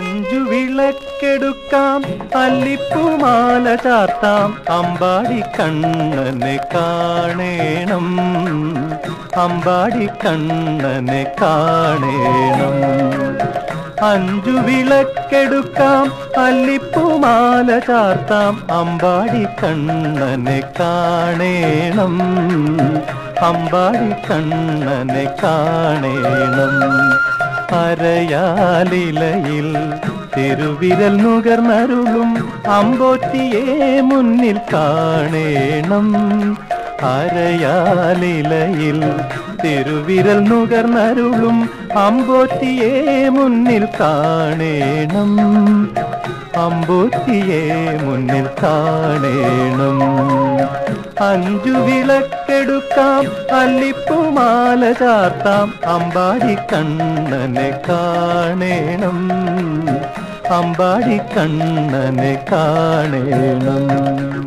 അഞ്ചു വിളക്കെടുക്കാം അല്ലിപ്പുമാല ചാർത്താം അമ്പാടി കണ്ണനെ കാണേണം. അമ്പാടി കണ്ണനെ കാണേണം. അഞ്ചു വിളക്കെടുക്കാം അല്ലിപ്പുമാല ചാർത്താം അമ്പാടി കണ്ണനെ കാണേണം. അമ്പാടി കണ്ണനെ കാണേണം. അരയാലിലയിൽ തിരുവിരൽ നുകർന്നരുളും അമ്പോറ്റിയെ മുന്നിൽ കാണേണം. അരയാലിലയിൽ തിരുവിരൽ നുകർന്നരുളും അമ്പോറ്റിയെ മുന്നിൽ കാണേണം. അമ്പോറ്റിയെ മുന്നിൽ കാണേണം. അഞ്ചു വിളക്കെടുക്കാം അല്ലിപ്പുമാല ചാർത്താം അമ്പാടി കണ്ണനെ കാണേണം. അമ്പാടി കണ്ണനെ കാണേണം.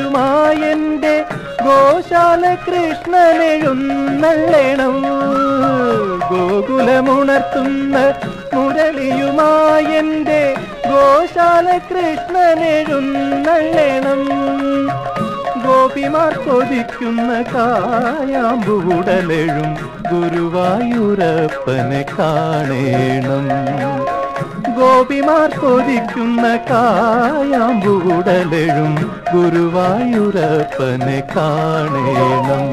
മുരളിയുമായെന്റെ ഗോശാല കൃഷ്ണനെഴുന്നള്ളണം. ഗോകുലമുണർത്തുന്ന മുരളിയുമായെന്റെ ഗോശാല കൃഷ്ണനെഴുന്നള്ളണം. ഗോപിമാർ കൊതിക്കുന്ന കായാമ്പുടലെഴും ഗുരുവായൂരപ്പനെ കാണേണം. ഗോപിമാർ കൊതിക്കുന്ന കായാമ്പുടലെഴും ഗുരുവായൂരപ്പനെ കാണേണം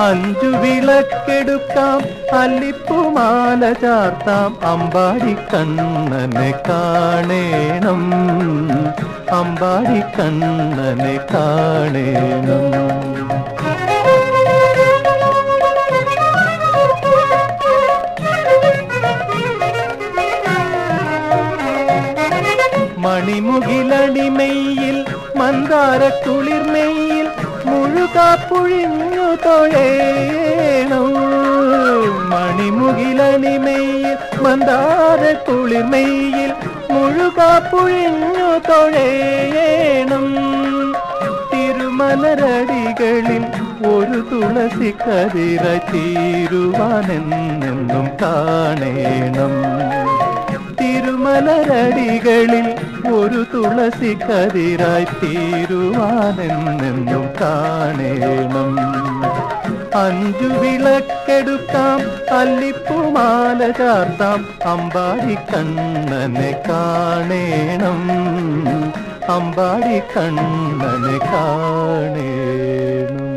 അഞ്ചു വിളക്കെടുക്കാം അല്ലിപ്പുമാല ചാർത്താം അമ്പാടി കണ്ണനെ കാണേണം അമ്പാടി കണ്ണനെ കാണേണം മണിമുകിലടിമയിൽ മന്ദാര കുളിർമെയിൽ മുഴുകാപ്പുഴിഞ്ഞു തൊഴേണം. മണിമുകിലണിമയിൽ മന്ദാര കുളിർമെയിൽ മുഴുകാപ്പുഴിഞ്ഞു തൊഴേണം. തിരുമലരടികളിൽ ഒരു തുളസി കതിര തീരുവാനെന്നും കാണേണം. തിരുമലരടികളിൽ ഒരു തുളസി കതിരായി തീരുവാനെന്നും കാണേണം. അഞ്ചു വിളക്കെടുക്കാം അല്ലിപ്പുമാല ചാർത്താം അമ്പാടി കണ്ണനെ കാണേണം. അമ്പാടി കണ്ണനെ കാണേണം.